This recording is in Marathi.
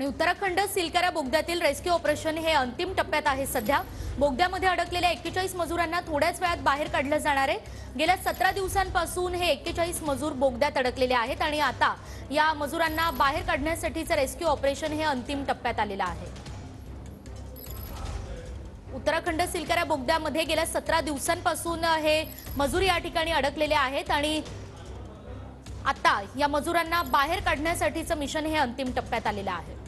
आणि उत्तराखंड सिलकारा बोगद्यातील रेस्क्यू ऑपरेशन हे अंतिम टप्प्यात आहे सध्या. बोगद्यामध्ये अडकलेल्या एक्केचाळीस मजुरांना थोड्याच वेळात बाहेर काढलं जाणार आहे. गेल्या सतरा दिवसांपासून हे एक्केचाळीस मजूर बोगद्यात अडकलेले आहेत आणि आता या मजुरांना बाहेर काढण्यासाठीचं रेस्क्यू ऑपरेशन हे अंतिम टप्प्यात आलेलं आहे. उत्तराखंड सिलकारा बोगद्यामध्ये गेल्या सतरा दिवसांपासून हे मजूर या ठिकाणी अडकलेले आहेत आणि आता या मजुरांना बाहेर काढण्यासाठीचं मिशन हे अंतिम टप्प्यात आलेलं आहे.